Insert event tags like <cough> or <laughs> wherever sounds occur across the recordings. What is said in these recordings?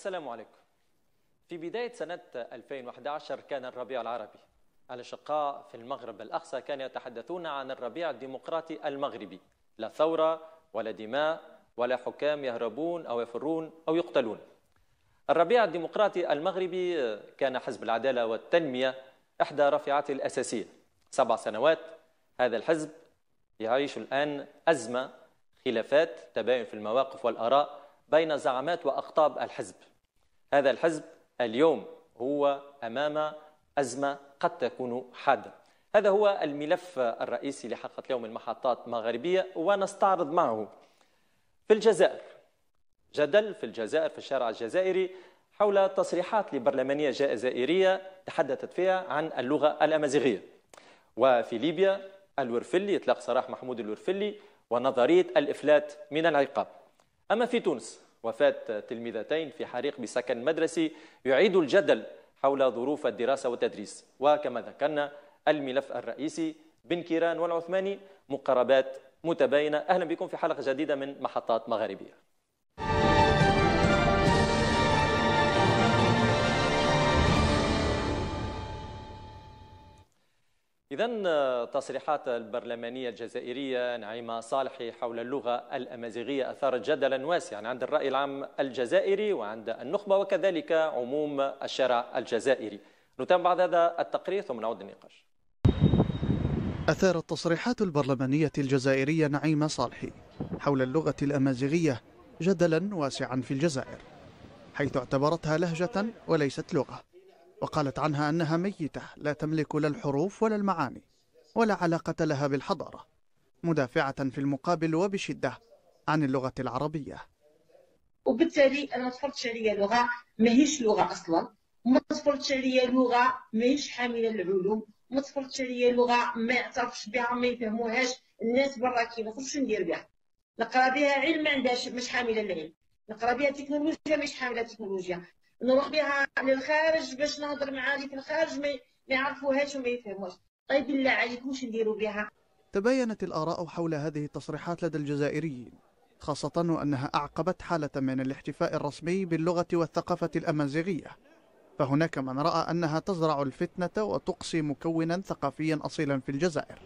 السلام عليكم. في بداية سنة 2011 كان الربيع العربي. الأشقاء في المغرب الأقصى كانوا يتحدثون عن الربيع الديمقراطي المغربي. لا ثورة ولا دماء ولا حكام يهربون أو يفرون أو يقتلون. الربيع الديمقراطي المغربي كان حزب العدالة والتنمية إحدى رافعاته الأساسية. سبع سنوات هذا الحزب يعيش الآن أزمة خلافات تباين في المواقف والآراء بين زعمات وأقطاب الحزب. هذا الحزب اليوم هو أمام أزمة قد تكون حادة. هذا هو الملف الرئيسي لحلقة اليوم المحطات مغربية ونستعرض معه في الجزائر. جدل في الجزائر في الشارع الجزائري حول تصريحات لبرلمانية جزائرية تحدثت فيها عن اللغة الأمازيغية. وفي ليبيا الورفلي إطلاق سراح محمود الورفلي ونظرية الإفلات من العقاب. أما في تونس وفاة تلميذتين في حريق بسكن مدرسي يعيد الجدل حول ظروف الدراسة والتدريس. وكما ذكرنا الملف الرئيسي بن كيران والعثماني مقاربات متباينة. أهلا بكم في حلقة جديدة من محطات مغاربية. إذا تصريحات البرلمانية الجزائرية نعيمة صالحي حول اللغة الأمازيغية أثارت جدلا واسعا عند الرأي العام الجزائري وعند النخبة وكذلك عموم الشارع الجزائري. نتابع بعد هذا التقرير ثم نعود للنقاش. أثارت تصريحات البرلمانية الجزائرية نعيمة صالحي حول اللغة الأمازيغية جدلا واسعا في الجزائر حيث اعتبرتها لهجة وليست لغة. وقالت عنها أنها ميتة لا تملك لا الحروف ولا المعاني ولا علاقة لها بالحضارة مدافعة في المقابل وبشدة عن اللغة العربية. وبالتالي أنا ما تفرضش عليا لغة ماهيش لغة أصلا ما تفرضش عليا لغة ماهيش حاملة للعلوم ما تفرضش عليا لغة ما يعترفش بها ما يفهموهاش الناس برا كي ما ندير بها. نقرأ بها علم ما عندهاش مش حاملة للعلم نقرأ بها تكنولوجيا مش حاملة تكنولوجيا. نروح بها للخارج باش نهضر مع اللي في الخارج ما يعرفوهاش وما يفهموش. طيب بالله عليك واش نديروا بها؟ تباينت الآراء حول هذه التصريحات لدى الجزائريين خاصة وأنها أعقبت حالة من الاحتفاء الرسمي باللغة والثقافة الأمازيغية. فهناك من رأى أنها تزرع الفتنة وتقصي مكونا ثقافيا أصيلا في الجزائر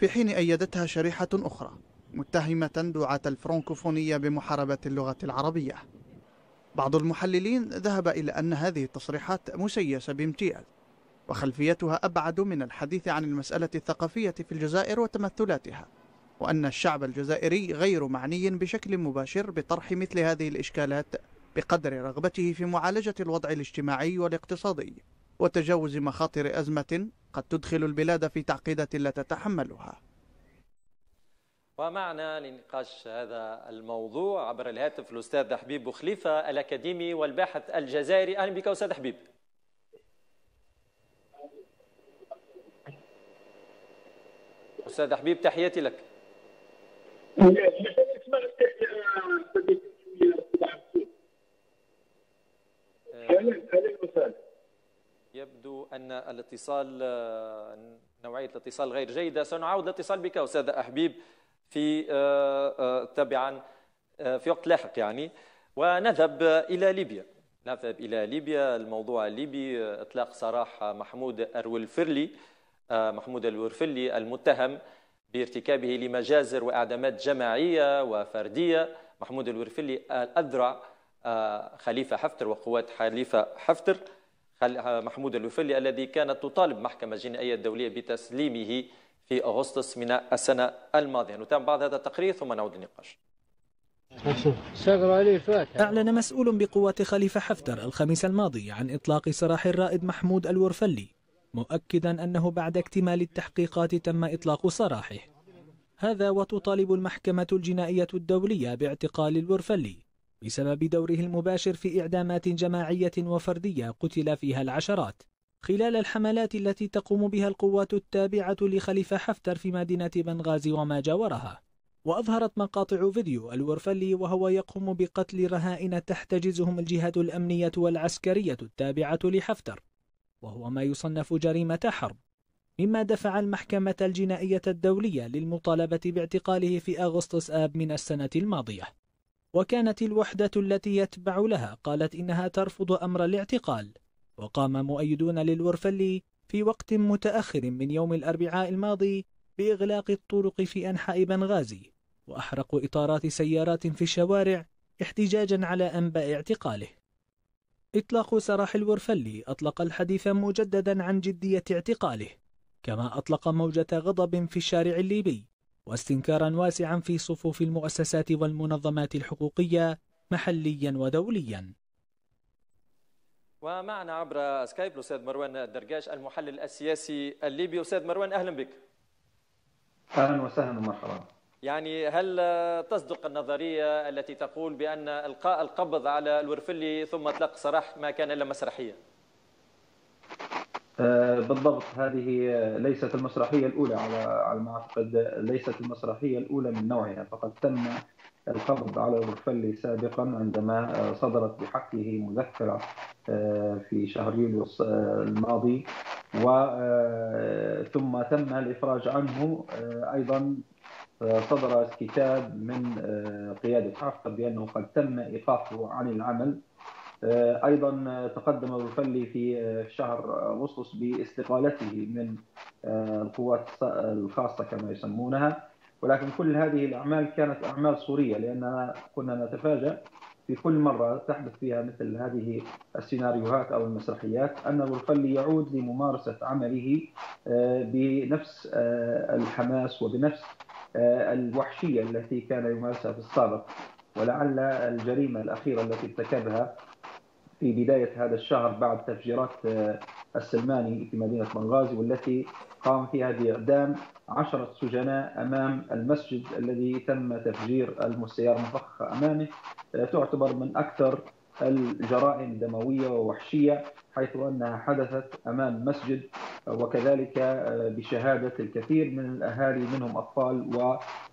في حين أيدتها شريحة أخرى متهمة دعاة الفرنكوفونية بمحاربة اللغة العربية. بعض المحللين ذهب إلى أن هذه التصريحات مسيسة بامتياز وخلفيتها أبعد من الحديث عن المسألة الثقافية في الجزائر وتمثلاتها وأن الشعب الجزائري غير معني بشكل مباشر بطرح مثل هذه الإشكالات بقدر رغبته في معالجة الوضع الاجتماعي والاقتصادي وتجاوز مخاطر أزمة قد تدخل البلاد في تعقيدات لا تتحملها. ومعنا لنقاش هذا الموضوع عبر الهاتف الأستاذ حبيب بوخليفة الأكاديمي والباحث الجزائري. أهلا بك أستاذ حبيب. أستاذ حبيب تحياتي لك. يبدو أن الاتصال نوعية الاتصال غير جيدة. سنعود الاتصال بك أستاذ أحبيب في آه، آه، تبعا آه، في وقت لاحق يعني. ونذهب إلى ليبيا. نذهب إلى ليبيا الموضوع الليبي إطلاق سراح محمود الورفلي محمود الورفلي المتهم بارتكابه لمجازر وإعدامات جماعية وفردية. محمود الورفلي الأذرع خليفة حفتر وقوات خليفة حفتر. محمود الوفلي الذي كانت تطالب محكمة الجنائية الدولية بتسليمه في أغسطس من السنة الماضية. نتابع بعض هذا التقرير ثم نعود للنقاش. أعلن مسؤول بقوات خليفة حفتر الخميس الماضي عن إطلاق سراح الرائد محمود الورفلي مؤكدا أنه بعد اكتمال التحقيقات تم إطلاق سراحه. هذا وتطالب المحكمة الجنائية الدولية باعتقال الورفلي بسبب دوره المباشر في إعدامات جماعية وفردية قتل فيها العشرات. خلال الحملات التي تقوم بها القوات التابعة لخليفة حفتر في مدينة بنغازي وما جاورها. وأظهرت مقاطع فيديو الورفلي وهو يقوم بقتل رهائن تحتجزهم الجهات الأمنية والعسكرية التابعة لحفتر. وهو ما يصنف جريمة حرب. مما دفع المحكمة الجنائية الدولية للمطالبة باعتقاله في أغسطس آب من السنة الماضية. وكانت الوحدة التي يتبع لها قالت إنها ترفض أمر الاعتقال. وقام مؤيدون للورفلي في وقت متأخر من يوم الأربعاء الماضي بإغلاق الطرق في أنحاء بنغازي وأحرقوا إطارات سيارات في الشوارع احتجاجا على أنباء اعتقاله. إطلاق سراح الورفلي أطلق الحديث مجددا عن جدية اعتقاله كما أطلق موجة غضب في الشارع الليبي واستنكارا واسعا في صفوف المؤسسات والمنظمات الحقوقية محليا ودوليا. ومعنا عبر سكايب الأستاذ مروان الدرقاش المحلل السياسي الليبي. أستاذ مروان أهلا بك. أهلا وسهلا ومرحبا. يعني هل تصدق النظرية التي تقول بأن إلقاء القبض على الورفلي ثم إطلاق سراح ما كان إلا مسرحية؟ آه، بالضبط هذه ليست المسرحية الأولى على على ما أعتقد ليست المسرحية الأولى من نوعها. فقد تم القبض على الورفلي سابقا عندما صدرت بحقه مذكرة آه، في شهر يوليو الماضي. وثم تم الإفراج عنه آه، أيضا صدر كتاب من قيادة حفتر بأنه قد تم إيقافه عن العمل. آه، أيضا تقدم الرفلي في آه، شهر أغسطس باستقالته من آه، القوات الخاصة كما يسمونها. ولكن كل هذه الأعمال كانت أعمال صوريه لاننا كنا نتفاجأ في كل مرة تحدث فيها مثل هذه السيناريوهات أو المسرحيات ان الرفلي يعود لممارسة عمله بنفس الحماس وبنفس الوحشية التي كان يمارسها في السابق. ولعل الجريمة الأخيرة التي ارتكبها في بداية هذا الشهر بعد تفجيرات آه، السلماني في مدينة بنغازي والتي قام فيها بإعدام عشرة سجناء أمام المسجد الذي تم تفجير السيارة المفخخة أمامه. آه، تعتبر من أكثر الجرائم دموية ووحشية حيث أنها حدثت أمام مسجد وكذلك آه، بشهادة الكثير من الأهالي منهم أطفال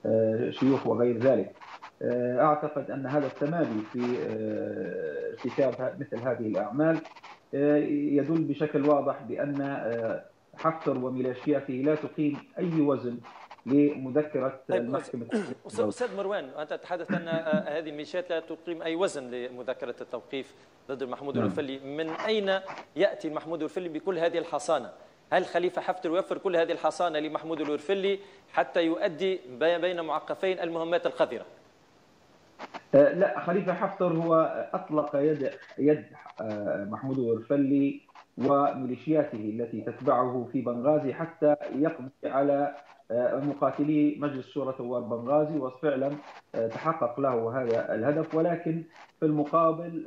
وشيوخ وغير ذلك. آه، أعتقد أن هذا التمادي في آه، ارتكاب مثل هذه الأعمال آه، يدل بشكل واضح بأن حفتر وميليشياته لا تقيم أي وزن لمذكرة طيب المحكمة أستاذ مروان أنت تتحدث أن هذه الميليشيات لا تقيم أي وزن لمذكرة التوقيف ضد محمود نعم. الوفلي من أين يأتي محمود الوفلي بكل هذه الحصانة؟ هل خليفة حفتر يوفر كل هذه الحصانة لمحمود الورفلي حتى يؤدي بين معقفين المهمات القذره آه، لا خليفة حفتر هو أطلق يد يد آه، محمود الورفلي وميليشياته التي تتبعه في بنغازي حتى يقضي على آه، مقاتلي مجلس شورى ثوار بنغازي وفعلا تحقق له هذا الهدف. ولكن في المقابل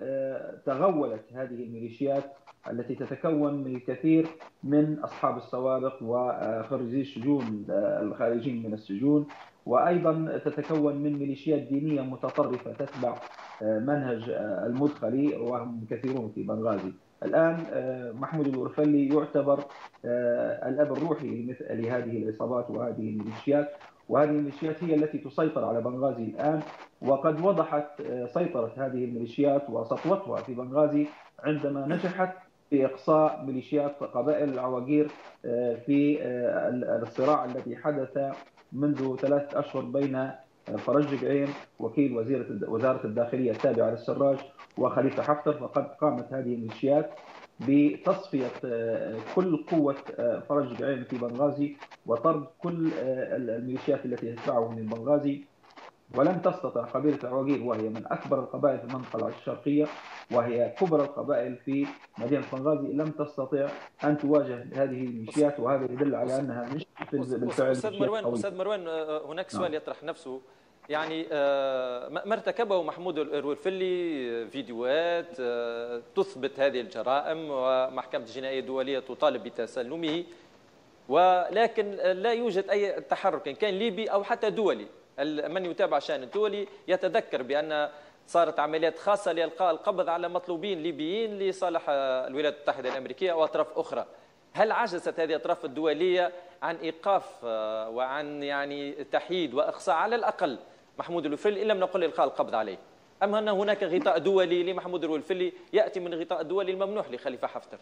تغولت هذه الميليشيات التي تتكون من الكثير من أصحاب السوابق وخريجي السجون الخارجين من السجون وأيضا تتكون من ميليشيات دينية متطرفة تتبع آه، منهج آه، المدخلي وهم كثيرون في بنغازي. الآن آه، محمود الورفلي يعتبر الأب الروحي لمثل هذه العصابات وهذه الميليشيات وهذه الميليشيات هي التي تسيطر على بنغازي الآن وقد وضحت سيطرة هذه الميليشيات وسطوتها في بنغازي عندما نجحت في إقصاء ميليشيات قبائل العواقير في الصراع الذي حدث منذ ثلاثة أشهر بين فرج عين وكيل وزيرة وزارة الداخلية التابعة للسراج وخليفة حفتر فقد قامت هذه الميليشيات بتصفية آه، كل قوة آه، فرج عين في بنغازي وطرد كل آه، الميليشيات التي تدفعه من بنغازي. ولم تستطع قبيلة العواقير وهي من أكبر القبائل في المنطقة الشرقية وهي كبرى القبائل في مدينة بنغازي لم تستطع أن تواجه هذه الميليشيات وهذا يدل على أنها مش بالفعل أستاذ مروان أستاذ مروان آه، هناك سؤال نعم. يطرح نفسه. يعني آه، ما ارتكبه محمود الروفلي فيديوهات آه، تثبت هذه الجرائم ومحكمة الجنائية الدولية تطالب بتسلمه ولكن لا يوجد أي تحرك إن كان ليبي أو حتى دولي. من يتابع شأن الدولي يتذكر بأن صارت عمليات خاصة لإلقاء القبض على مطلوبين ليبيين لصالح الولايات المتحدة الأمريكية وأطراف أخرى. هل عجزت هذه الأطراف الدولية عن إيقاف آه، وعن يعني تحييد وإقصاء على الأقل محمود الوفلي إن لم نقل إلقاء القبض عليه؟ أم أن هناك غطاء دولي لمحمود الوفلي؟ يأتي من غطاء دولي الممنوح لخليفة حفتر.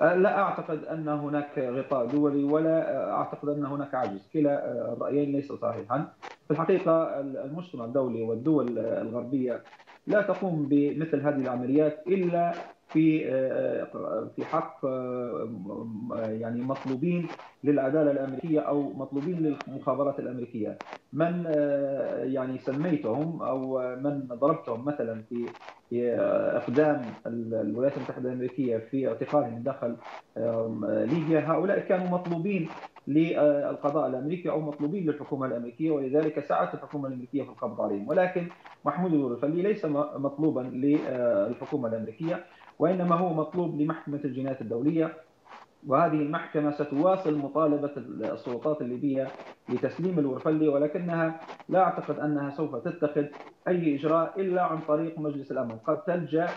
لا أعتقد أن هناك غطاء دولي ولا أعتقد أن هناك عجز، كلا الرأيين ليس صحيحا. في الحقيقة المجتمع الدولي والدول الغربية لا تقوم بمثل هذه العمليات إلا في آه، في حق آه، يعني مطلوبين للعدالة الأمريكية أو مطلوبين للمخابرات الأمريكية. من آه، يعني سميتهم أو من ضربتهم مثلا في أقدام الولايات المتحدة الأمريكية في اعتقالهم داخل ليبيا هؤلاء كانوا مطلوبين للقضاء الأمريكي أو مطلوبين للحكومة الأمريكية ولذلك سعت الحكومة الأمريكية في القبض عليهم. ولكن محمود الورفلي ليس مطلوبا للحكومه الأمريكية وإنما هو مطلوب لمحكمة الجنايات الدولية. وهذه المحكمة ستواصل مطالبة السلطات الليبية لتسليم الورفلي ولكنها لا أعتقد أنها سوف تتخذ أي إجراء إلا عن طريق مجلس الأمن. قد تلجأ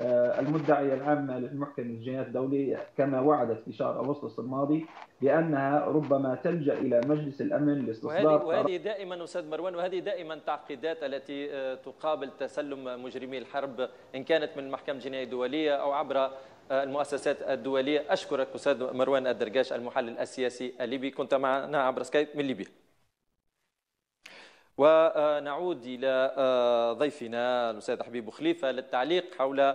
المدعية العامة لمحكمة الجنايات الدولية كما وعدت في شهر أغسطس الماضي بأنها ربما تلجأ إلى مجلس الأمن لاستصدار وهذه, وهذه دائما أستاذ مروان وهذه دائما تعقيدات التي آه، تقابل تسلم مجرمي الحرب إن كانت من المحكمة الجنائية الدولية أو عبر آه، المؤسسات الدولية. أشكرك أستاذ مروان الدرقاش المحلل السياسي الليبي. كنت معنا عبر سكايب من ليبيا. ونعود إلى آه، ضيفنا الأستاذ حبيب خليفة للتعليق حول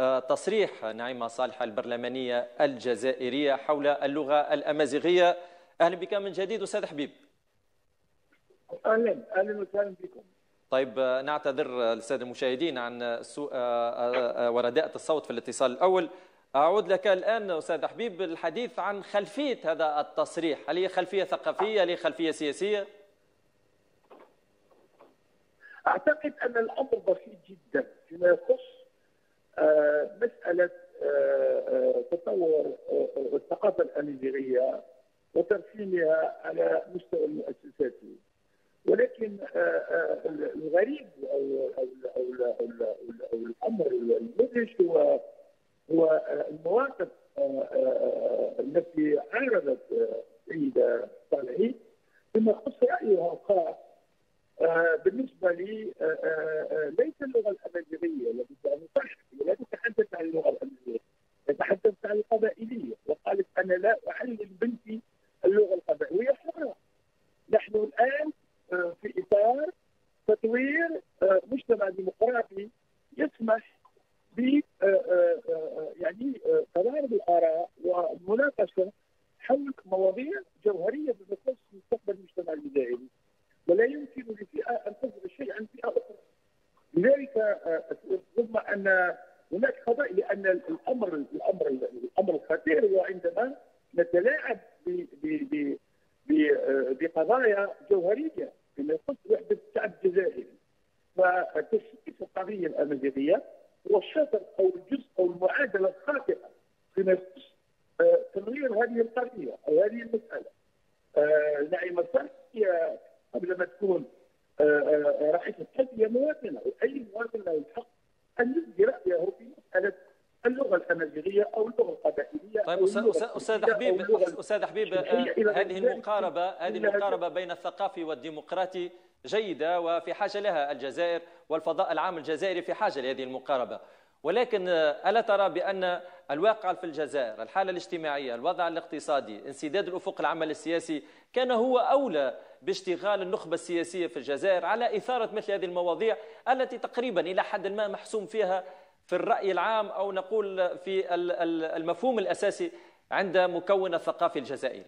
آه، تصريح نعيمة صالح البرلمانية الجزائرية حول اللغة الأمازيغية. أهلا بك من جديد أستاذ حبيب. أهلا. أهلا وسهلا بكم طيب آه، نعتذر للساده المشاهدين عن سوء ورداءة الصوت في الاتصال الأول. أعود لك الآن أستاذ حبيب الحديث عن خلفية هذا التصريح. هل هي خلفية ثقافية؟ هل هي خلفية سياسية؟ أعتقد أن الأمر بسيط جدا فيما يخص آه، مسألة آه، آه، تطور الثقافة الامازيغيه وترسيمها على مستوى المؤسسات. ولكن الغريب أو أو الأمر المدهش هو هو المواقف التي عارضت السيدة صالحي فيما يخص رأيها الخاص بالنسبة لي آه، آه، ليس اللغة الأمازيغية ان نصحح لا تتحدث عن اللغة الأمازيغية تتحدث عن القبائلية. وقالت أنا لا أعلم بنتي اللغة القبائلية حرة. نحن الآن في إطار تطوير مجتمع ديمقراطي يسمح ب يعني تضارب الآراء والمناقشه حول مواضيع جوهريه بخصوص مستقبل المجتمع الجزائري ولا يمكن لفئه ان تفرض شيء عن فئه أخرى لذلك رغم آه، ان هناك قضاء لأن الامر الامر الامر الخطير هو عندما نتلاعب آه، بقضايا جوهريه فيما يخص وحده الشعب الجزائري فتشخيص القضية الامازيغيه هو الشطر أو الجزء أو المعادله الخاطئه فيما يخص آه، تغيير هذه القضية أو هذه المساله. نعيمه هي قبل ما تكون آه، آه، رئيس الحزب هي مواطنه واي مواطن له الحق ان يبدي رايه في مساله اللغة الامازيغيه أو اللغة القبائليه طيب أستاذ حبيب أستاذ حبيب هذه المقاربه هذه المقاربة بين الثقافي والديمقراطي جيدة وفي حاجة لها الجزائر والفضاء العام الجزائري في حاجة لهذه المقاربة. ولكن ألا ترى بأن الواقع في الجزائر الحالة الاجتماعية الوضع الاقتصادي انسداد الأفق العمل السياسي كان هو أولى باشتغال النخبة السياسية في الجزائر على إثارة مثل هذه المواضيع التي تقريبا إلى حد ما محسوم فيها في الرأي العام أو نقول في المفهوم الأساسي عند مكون الثقافي الجزائري؟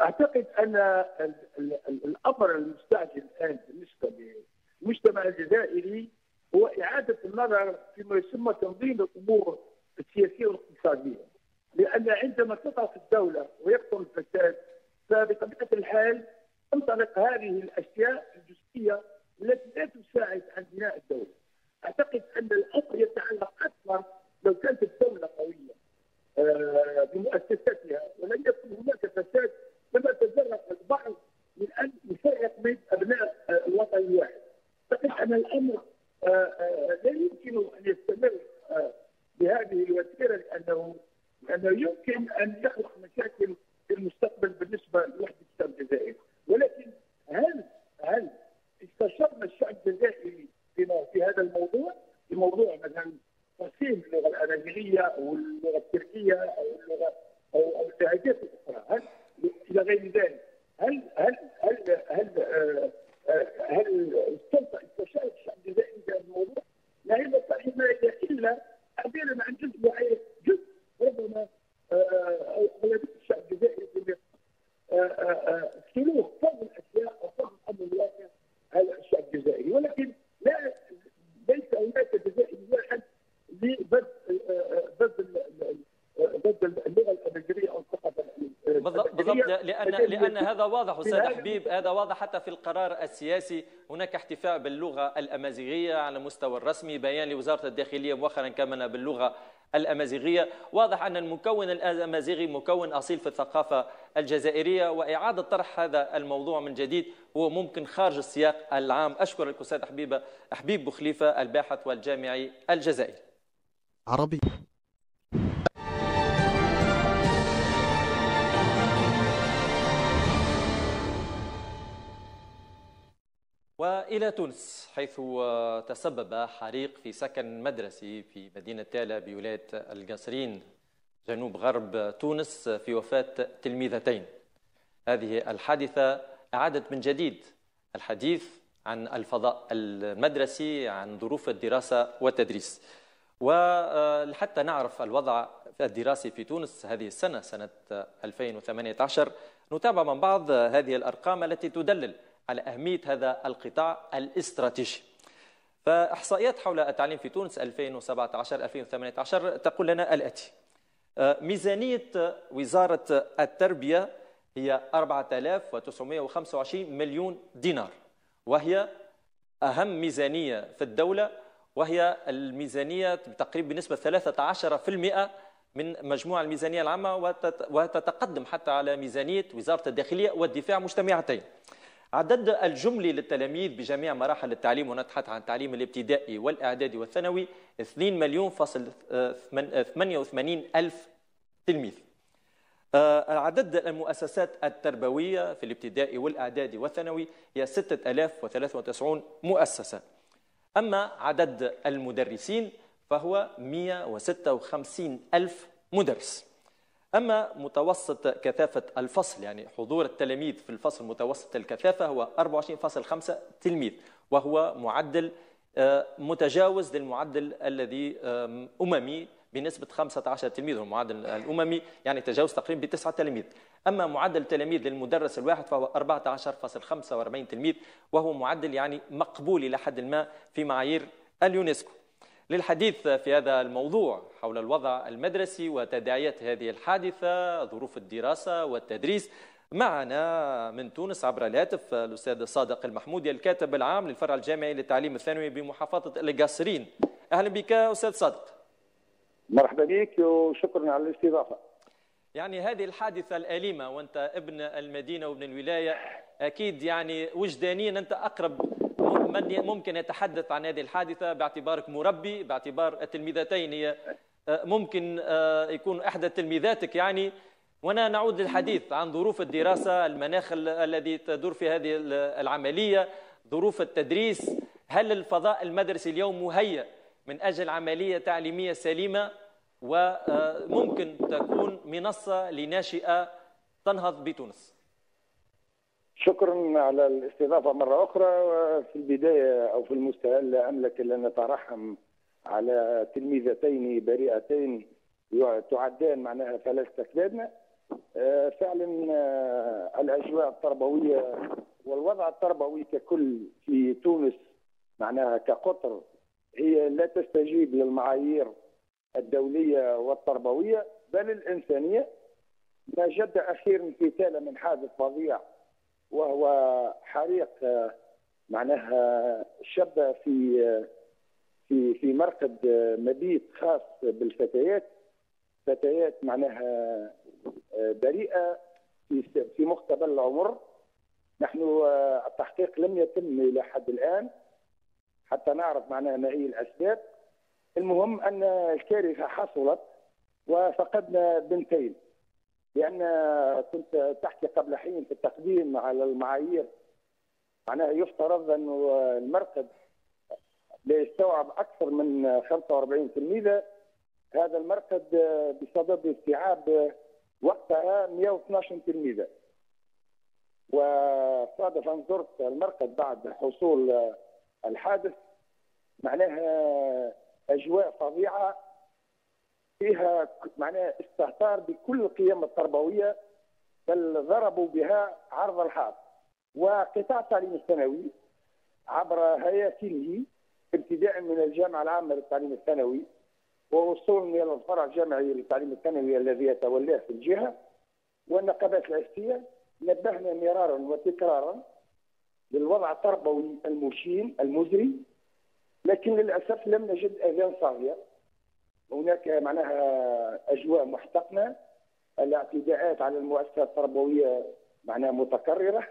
أعتقد أن الأمر المستعجل الآن بالنسبة للمجتمع الجزائري هو إعادة النظر فيما يسمى تنظيم الأمور السياسية والاقتصادية. لأن عندما تضعف الدولة ويكثر الفساد فبطبيعة الحال تنطلق هذه الأشياء الجزئية التي لا تساعد عن بناء الدولة أعتقد أن الأمر يتعلق أكثر لو كانت الدولة قوية آه، بمؤسساتها ولم يكن هناك فساد لما تجرأ البعض من أن يفرق بين أبناء الوطن الواحد أعتقد أن الأمر آه، آه، لا يمكن ان يستمر آه، بهذه الوتيره لأنه لأنه يمكن ان يخلق مشاكل في المستقبل بالنسبة لوحده الشعب الجزائري ولكن هل هل استشرنا الشعب الجزائري في في هذا الموضوع في موضوع مثلا تقسيم اللغة الامازيغيه أو اللغة التركيه بالضبط لأن لأن هذا واضح أستاذ حبيب هذا واضح حتى في القرار السياسي. هناك احتفاء باللغة الأمازيغية على المستوى الرسمي بيان لوزارة الداخلية مؤخرا كمان باللغة الأمازيغية. واضح أن المكون الأمازيغي مكون أصيل في الثقافة الجزائرية وإعادة طرح هذا الموضوع من جديد هو ممكن خارج السياق العام. أشكرك أستاذ حبيبة حبيب بوخليفة الباحث والجامعي الجزائري. عربي. والى تونس حيث تسبب حريق في سكن مدرسي في مدينة تالا بولاية القصرين جنوب غرب تونس في وفاة تلميذتين. هذه الحادثة أعادت من جديد الحديث عن الفضاء المدرسي عن ظروف الدراسة والتدريس. وحتى نعرف الوضع الدراسي في تونس هذه السنة سنة 2018 نتابع من بعض هذه الأرقام التي تدلل على أهمية هذا القطاع الاستراتيجي. فإحصائيات حول التعليم في تونس 2017-2018 تقول لنا الآتي. آه، ميزانية وزارة التربية هي 4925 مليون دينار وهي أهم ميزانية في الدولة وهي الميزانية تقريبا بنسبة 13% من مجموع الميزانية العامة وتتقدم حتى على ميزانية وزارة الداخلية والدفاع مجتمعتين. عدد الجملي للتلاميذ بجميع مراحل التعليم ونتحدث عن التعليم الابتدائي والإعدادي والثانوي 2 مليون فاصل 88 آه، ألف تلميذ. آه، عدد المؤسسات التربوية في الابتدائي والإعدادي والثانوي هي 6093 مؤسسة. أما عدد المدرسين فهو 156 ألف مدرس. أما متوسط كثافة الفصل يعني حضور التلاميذ في الفصل متوسط الكثافة هو 24.5 تلميذ وهو معدل آه، متجاوز للمعدل الذي أممي بنسبة 15 تلميذ المعدل الأممي يعني تجاوز تقريبا بتسعة تلاميذ أما معدل التلاميذ للمدرس الواحد فهو 14.45 تلميذ وهو معدل يعني مقبول إلى حد ما في معايير اليونسكو. للحديث في هذا الموضوع حول الوضع المدرسي وتداعيات هذه الحادثة ظروف الدراسة والتدريس. معنا من تونس عبر الهاتف الأستاذ صادق المحمودي الكاتب العام للفرع الجامعي للتعليم الثانوي بمحافظة القصرين أهلا بك أستاذ صادق. مرحبا بك وشكرا على الاستضافة. يعني هذه الحادثة الأليمة وأنت ابن المدينة وابن الولاية أكيد يعني وجدانيا أنت أقرب من ممكن يتحدث عن هذه الحادثة؟ باعتبارك مربي باعتبار التلميذتين هي آه، ممكن آه، يكون إحدى تلميذاتك يعني. وأنا نعود للحديث عن ظروف الدراسة المناخ الذي تدور في هذه العملية ظروف التدريس. هل الفضاء المدرسي اليوم مهيأ من أجل عملية تعليمية سليمة؟ وممكن تكون منصة لناشئة تنهض بتونس. شكرا على الاستضافة مرة أخرى في البداية أو في المستهل لا أملك إلا أن اترحم على تلميذتين بريئتين تعدان معناها ثلاثة اكبادنا آه، فعلا آه، الأجواء التربوية والوضع التربوي ككل في تونس معناها كقطر هي لا تستجيب للمعايير الدولية والتربوية بل الإنسانية. ما جد أخيرا تاله من حادث فظيع وهو حريق معناها شب في في في مرقد مبيت خاص بالفتيات. فتيات معناها بريئة في في مقتبل العمر. نحن التحقيق لم يتم إلى حد الآن حتى نعرف معناها ما هي الأسباب. المهم أن الكارثة حصلت وفقدنا بنتين. لأن كنت تحكي قبل حين في التقديم على المعايير. معناها يفترض انه المركز لا يستوعب أكثر من 45 تلميذه هذا المركز بسبب استيعاب وقتها 112 تلميذه وصادف أن زرت المركز بعد حصول الحادث. معناها أجواء فظيعة. فيها معناها استهتار بكل القيم التربوية بل ضربوا بها عرض الحائط وقطاع التعليم الثانوي عبر هياكله ابتداء من الجامعة العامة للتعليم الثانوي ووصولا إلى الفرع الجامعي للتعليم الثانوي الذي يتولاه في الجهة والنقابات العسكريه نبهنا مرارا وتكرارا للوضع التربوي المشين المزري لكن للأسف لم نجد آذان صاغية. هناك معناها أجواء محتقنة. الاعتداءات على المؤسسات التربوية معناها متكررة.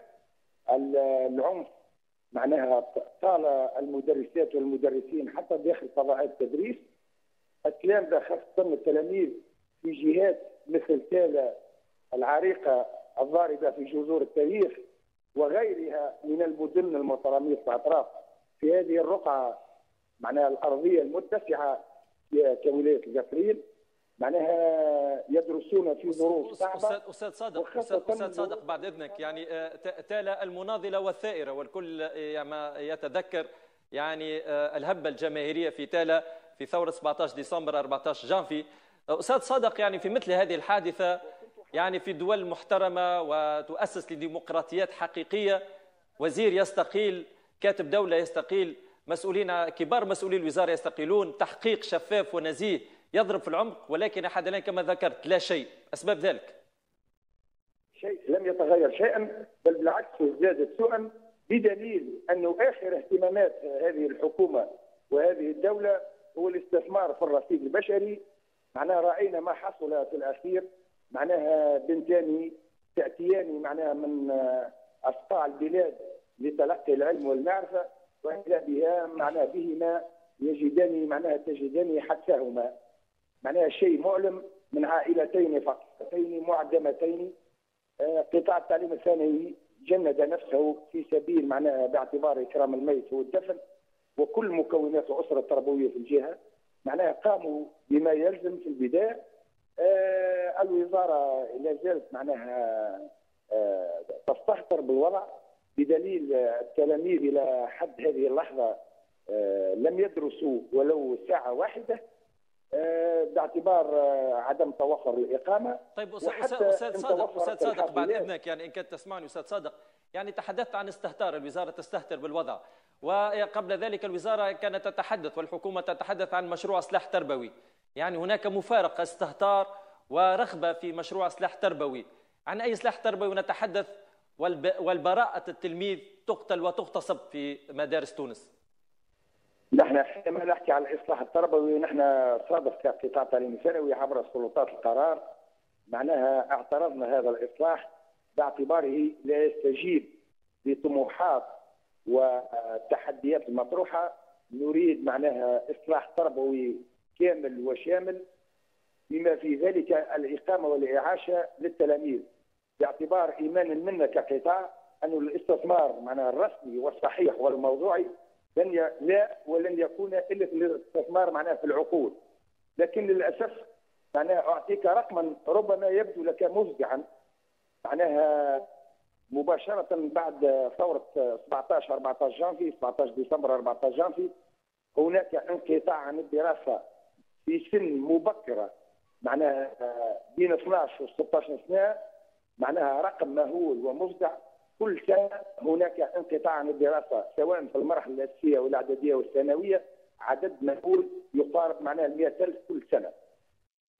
العنف معناها طال المدرسات والمدرسين حتى داخل فضاءات التدريس. الكلام خاصة التلاميذ في جهات مثل تالا العريقة الضاربة في جذور التاريخ وغيرها من المدن المتراميه في الاطراف في هذه الرقعة معناها الأرضية المتسعة كولايه القصرين معناها يدرسون في ظروف صعبة. أستاذ صادق أستاذ صادق بعد إذنك يعني آه، تالا المناضلة والثائرة والكل آه، يتذكر يعني آه، الهبة الجماهيرية في تالا في ثورة 17 ديسمبر 14 جانفي. أستاذ صادق يعني في مثل هذه الحادثة يعني في دول محترمة وتؤسس لديمقراطيات حقيقية وزير يستقيل كاتب دولة يستقيل مسؤولين كبار مسؤولي الوزارة يستقيلون تحقيق شفاف ونزيه يضرب في العمق ولكن أحد الآن كما ذكرت لا شيء. أسباب ذلك. شيء لم يتغير شيئا بل بالعكس ازدادت سوءا بدليل انه آخر اهتمامات هذه الحكومة وهذه الدولة هو الاستثمار في الرصيد البشري. معناها رأينا ما حصل في الأخير. معناها بنتان تاتيان معناها من أصقاع البلاد لتلقي العلم والمعرفة. واذا بها معناها بهما يجدان معناها تجدان حتفهما معناها شيء مؤلم من عائلتين فقيرتين معدمتين آه، قطاع التعليم الثانوي جند نفسه في سبيل معناها باعتبار إكرام الميت والدفن وكل مكونات الأسرة التربوية في الجهة. معناها قاموا بما يلزم في البداية. آه الوزارة لا زالت معناها آه تستهتر بالوضع. بدليل التلاميذ إلى حد هذه اللحظة آه لم يدرسوا ولو ساعة واحدة آه، باعتبار آه، عدم توفر الإقامة. طيب أستاذ صادق أستاذ صادق بعد إذنك يعني إن كنت تسمعني أستاذ صادق يعني تحدثت عن استهتار الوزارة تستهتر بالوضع. وقبل ذلك الوزارة كانت تتحدث والحكومة تتحدث عن مشروع سلاح تربوي. يعني هناك مفارقه استهتار ورغبة في مشروع سلاح تربوي. عن أي سلاح تربوي نتحدث؟ والبراءة التلميذ تقتل وتغتصب في مدارس تونس. نحن حينما نحكي عن الإصلاح التربوي نحن صادف كقطاع تعليمي ثانوي عبر سلطات القرار. معناها اعترضنا هذا الإصلاح باعتباره لا يستجيب لطموحات والتحديات المطروحه نريد معناها إصلاح تربوي كامل وشامل بما في ذلك الإقامة والإعاشة للتلاميذ. باعتبار ايمانا منا كقطاع أن الاستثمار معناها الرسمي والصحيح والموضوعي لن ي... لا ولن يكون إلا الاستثمار معناها في العقول لكن للأسف معناها أعطيك رقما ربما يبدو لك مفزعا معناها مباشرة بعد ثورة 17 14 جانفي 17 ديسمبر 14 جانفي هناك انقطاع عن الدراسة في سن مبكرة معناها بين 12 و 16 سنة معناها رقم مهول ومفزع كل سنه هناك انقطاع عن الدراسة سواء في المرحلة الاساسيه والاعداديه والثانوية عدد مهول يقارب معناها 100000 كل سنة.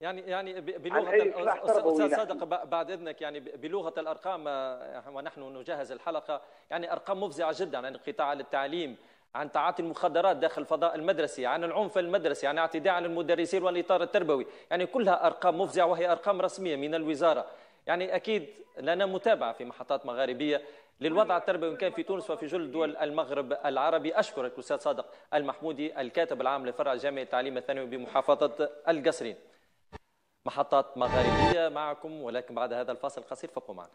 يعني يعني بلغة أستاذ صادق بعد إذنك يعني بلغة الأرقام آه، ونحن نجهز الحلقة يعني أرقام مفزعة جدا عن انقطاع التعليم عن تعاطي المخدرات داخل الفضاء المدرسي عن العنف المدرسي عن اعتداء على المدرسين والإطار التربوي. يعني كلها أرقام مفزعة وهي أرقام رسمية من الوزارة. يعني أكيد لنا متابعة في محطات مغاربية للوضع التربوي إن كان في تونس وفي جل دول المغرب العربي. أشكرك أستاذ صادق المحمودي الكاتب العام لفرع جامعة التعليم الثانوي بمحافظة القصرين. محطات مغاربية معكم ولكن بعد هذا الفاصل القصير فابقوا معنا.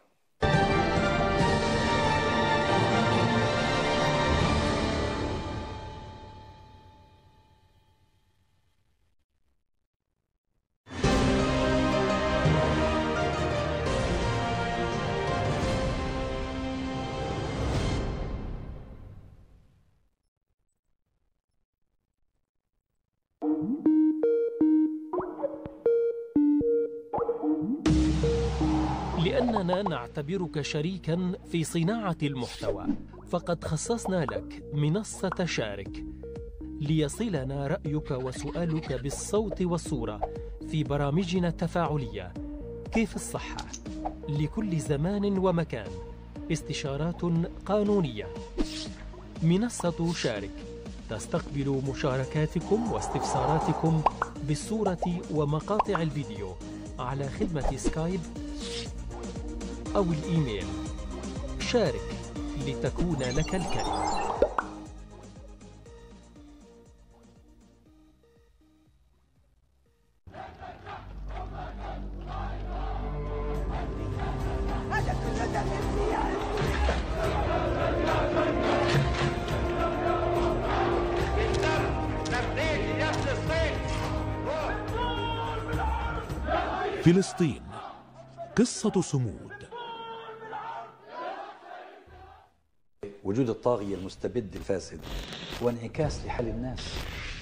لأننا نعتبرك شريكا في صناعة المحتوى فقد خصصنا لك منصة شارك. ليصلنا رأيك وسؤالك بالصوت والصورة في برامجنا التفاعلية. كيف الصحة؟ لكل زمان ومكان. استشارات قانونية. منصة شارك. تستقبل مشاركاتكم واستفساراتكم بالصورة ومقاطع الفيديو على خدمة سكايب. أو الإيميل. شارك لتكون لك الكلمة فلسطين. قصة صمود. وجود الطاغية المستبد الفاسد هو انعكاس لحال الناس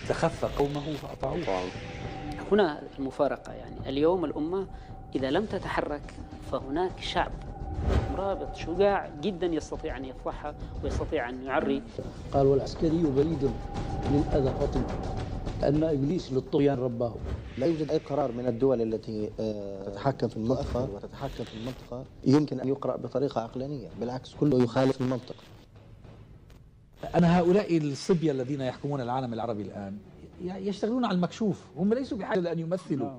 تخفى قومه فأطاعوه. هنا المفارقة يعني. اليوم الأمة إذا لم تتحرك فهناك شعب مرابط شجاع جدا يستطيع أن يفضحها ويستطيع أن يعري. قال والعسكري بريد للأذى فطن أن إبليس للطغيان رباه. لا يوجد أي قرار من الدول التي تتحكم في المنطقة وتتحكم في المنطقة يمكن أن يقرأ بطريقة عقلانية. بالعكس كله يخالف المنطق. أنا هؤلاء الصبية الذين يحكمون العالم العربي الآن يشتغلون على المكشوف هم ليسوا بحاجة لأن يمثلوا.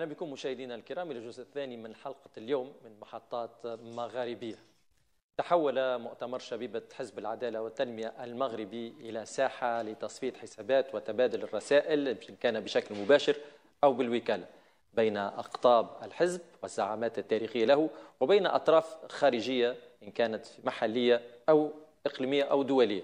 أهلا بكم مشاهدينا الكرام إلى الجزء الثاني من حلقة اليوم من محطات مغاربية. تحول مؤتمر شبيبة حزب العدالة والتنمية المغربي إلى ساحة لتصفية حسابات وتبادل الرسائل إن كان بشكل مباشر أو بالوكالة بين أقطاب الحزب والزعامات التاريخية له وبين أطراف خارجية إن كانت محلية أو إقليمية أو دولية.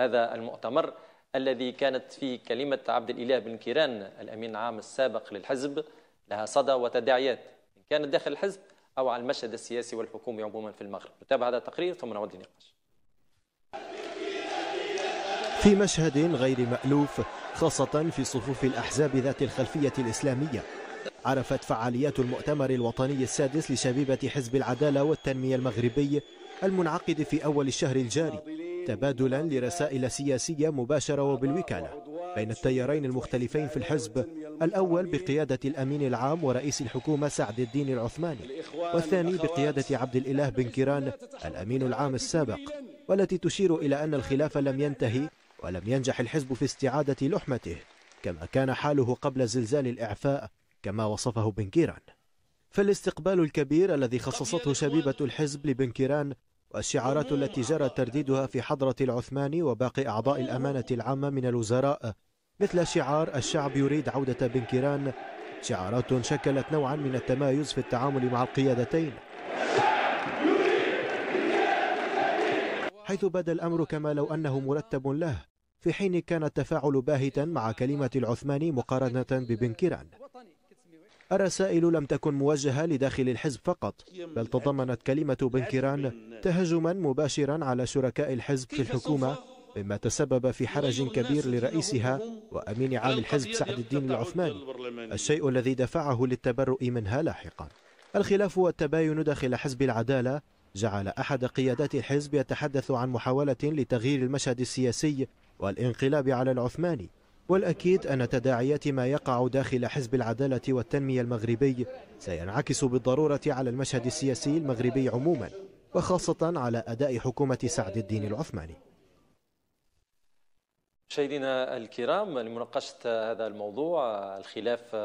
هذا المؤتمر الذي كانت فيه كلمة عبد الإله بن كيران الأمين العام السابق للحزب لها صدى وتداعيات إن كانت داخل الحزب أو على المشهد السياسي والحكومي عموما في المغرب. نتابع هذا التقرير ثم نعود للنقاش. في مشهد غير مألوف خاصة في صفوف الأحزاب ذات الخلفية الإسلامية عرفت فعاليات المؤتمر الوطني السادس لشبيبة حزب العدالة والتنمية المغربي المنعقد في أول الشهر الجاري تبادلا لرسائل سياسية مباشرة وبالوكالة. بين التيارين المختلفين في الحزب. الأول بقيادة الأمين العام ورئيس الحكومة سعد الدين العثماني والثاني بقيادة عبد الإله بن كيران الأمين العام السابق والتي تشير إلى أن الخلاف لم ينتهي ولم ينجح الحزب في استعادة لحمته كما كان حاله قبل زلزال الإعفاء كما وصفه بن كيران. فالاستقبال الكبير الذي خصصته شبيبة الحزب لبن كيران والشعارات التي جرى ترديدها في حضرة العثماني وباقي أعضاء الأمانة العامة من الوزراء مثل شعار الشعب يريد عودة بن كيران شعارات شكلت نوعا من التمايز في التعامل مع القيادتين. حيث بدا الأمر كما لو أنه مرتب له في حين كان التفاعل باهتا مع كلمة العثماني مقارنة ببن كيران. الرسائل لم تكن موجهة لداخل الحزب فقط بل تضمنت كلمة بن كيران تهجما مباشرا على شركاء الحزب في الحكومة مما تسبب في حرج كبير لرئيسها وأمين عام الحزب سعد الدين العثماني الشيء الذي دفعه للتبرؤ منها لاحقا. الخلاف والتباين داخل حزب العدالة جعل أحد قيادات الحزب يتحدث عن محاولة لتغيير المشهد السياسي والانقلاب على العثماني والأكيد أن تداعيات ما يقع داخل حزب العدالة والتنمية المغربي سينعكس بالضرورة على المشهد السياسي المغربي عموما وخاصة على أداء حكومة سعد الدين العثماني. مشاهدينا الكرام لمناقشة هذا الموضوع الخلاف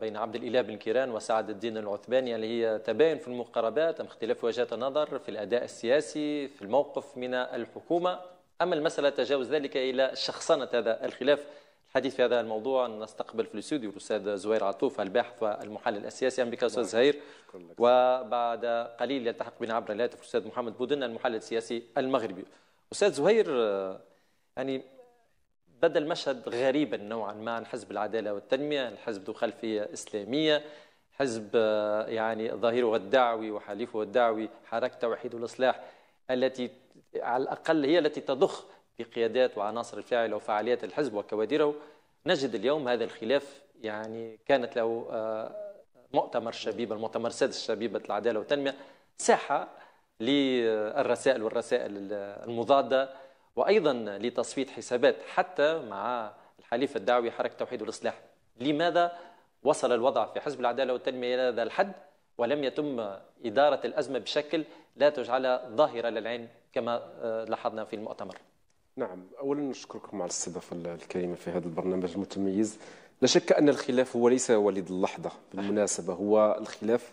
بين عبد الإله بن كيران وسعد الدين العثماني اللي هي تباين في المقاربات أم اختلاف وجهات النظر في الأداء السياسي في الموقف من الحكومة. أما المسألة تجاوز ذلك إلى شخصنة هذا الخلاف. الحديث في هذا الموضوع نستقبل في الاستوديو الأستاذ زهير عطوف الباحث والمحلل السياسي. أهلا بك أستاذ زهير. وبعد قليل يلتحق بنا عبر الهاتف الاستاذ محمد بودن المحلل السياسي المغربي. أستاذ زهير يعني بدا المشهد غريبا نوعا ما عن حزب العدالة والتنمية، الحزب ذو خلفية إسلامية، حزب آه، يعني ظهيره الدعوي وحليفه الدعوي حركه توحيد والإصلاح التي على الأقل هي التي تضخ بقيادات وعناصر الفاعله وفعاليات الحزب وكوادره. نجد اليوم هذا الخلاف يعني كانت له آه، مؤتمر الشبيبه المؤتمر السادس شبيبه العداله والتنمية ساحة للرسائل والرسائل المضادة. وأيضا لتصفية حسابات حتى مع الحليف الدعوي حركة التوحيد والإصلاح. لماذا وصل الوضع في حزب العدالة والتنمية إلى هذا الحد؟ ولم يتم إدارة الأزمة بشكل لا تجعلها ظاهرة للعين كما آه، لاحظنا في المؤتمر. نعم اولا نشكركم على الاستضافة الكريمة في هذا البرنامج المتميز. لا شك أن الخلاف هو ليس وليد اللحظة. بالمناسبة هو الخلاف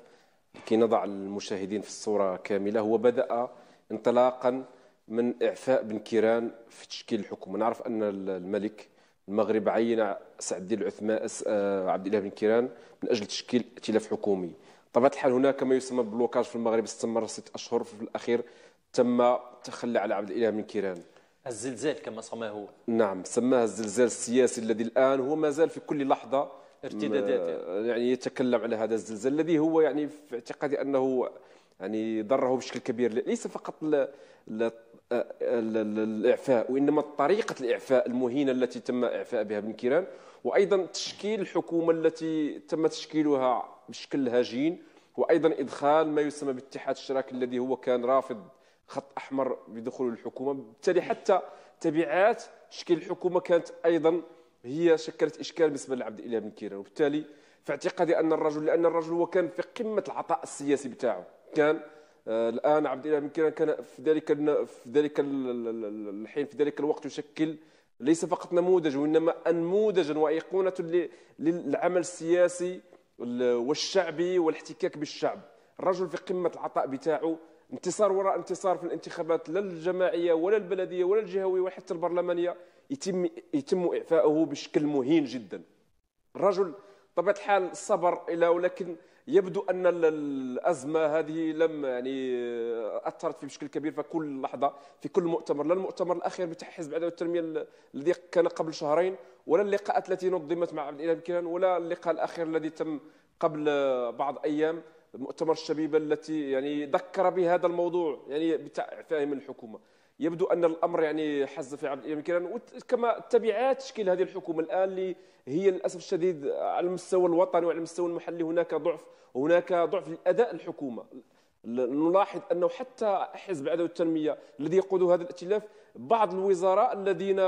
لكي نضع المشاهدين في الصورة كاملة. هو بدأ انطلاقا من إعفاء بن كيران في تشكيل الحكومة نعرف أن الملك المغرب عين سعد الدين العثمان آه، عبد الله بن كيران من أجل تشكيل ائتلاف حكومي. طبيعه الحال هناك ما يسمى بالبلوكاج في المغرب استمر ست أشهر في الأخير تم التخلي على عبد الإله بن كيران. الزلزال كما سماه هو. نعم سماه الزلزال السياسي الذي الآن هو ما زال في كل لحظة ارتدادات يعني يتكلم على هذا الزلزال الذي هو يعني في اعتقادي أنه يعني ضره بشكل كبير ليس فقط. الإعفاء وإنما طريقة الإعفاء المهينة التي تم إعفاء بها بن كيران وأيضا تشكيل الحكومة التي تم تشكيلها بشكل هجين وأيضا إدخال ما يسمى باتحاد الشراكة الذي هو كان رافض خط أحمر بدخول الحكومة. بالتالي حتى تبعات تشكيل الحكومة كانت أيضا هي شكلت إشكال بالنسبة لعبد الاله بن كيران. وبالتالي في اعتقادي أن الرجل لأن الرجل هو كان في قمة العطاء السياسي بتاعه كان آه الآن عبد الإله بن كان في ذلك في ذلك الحين في ذلك الوقت يشكل ليس فقط نموذج وإنما انموذجا وأيقونة للعمل السياسي والشعبي والاحتكاك بالشعب. الرجل في قمة العطاء بتاعه انتصار وراء انتصار في الانتخابات لا الجماعية ولا البلدية ولا الجهوية ولا حتى البرلمانية يتم يتم اعفائه بشكل مهين جدا. الرجل طبيعه الحال صبر إلى ولكن يبدو أن الأزمة هذه لم يعني أثرت في بشكل كبير في كل لحظة في كل مؤتمر لا المؤتمر الأخير بتاع حزب العداله والتنمية الذي كان قبل شهرين ولا اللقاءات التي نظمت مع عبد الإله بكيران ولا اللقاء الأخير الذي تم قبل بعض أيام مؤتمر الشبيبه التي يعني ذكر بهذا الموضوع يعني بتاع اعفائه من الحكومة. يبدو أن الأمر يعني حز في عبد الاله بكيران وكما تبعات تشكيل هذه الحكومة الآن اللي هي للأسف الشديد على المستوى الوطني وعلى المستوى المحلي هناك ضعف وهناك ضعف لأداء الحكومة. نلاحظ أنه حتى حزب العداله والتنمية الذي يقود هذا الائتلاف بعض الوزراء الذين